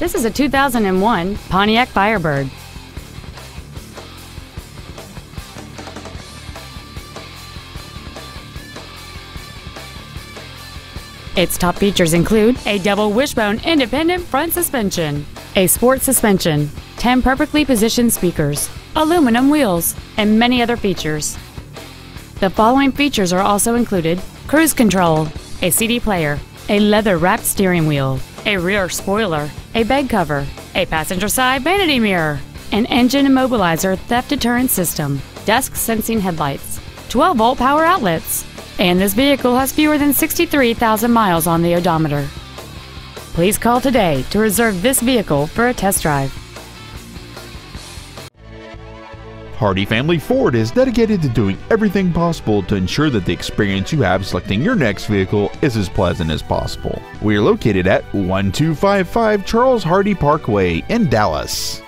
This is a 2001 Pontiac Firebird. Its top features include a double wishbone independent front suspension, a sport suspension, 10 perfectly positioned speakers, aluminum wheels, and many other features. The following features are also included cruise control, a CD player, a leather wrapped steering wheel, a rear spoiler, a bed cover, a passenger side vanity mirror, an engine immobilizer theft deterrent system, dusk sensing headlights, 12 volt power outlets, and this vehicle has fewer than 63,000 miles on the odometer. Please call today to reserve this vehicle for a test drive. Hardy Family Ford is dedicated to doing everything possible to ensure that the experience you have selecting your next vehicle is as pleasant as possible. We are located at 1255 Charles Hardy Parkway in Dallas.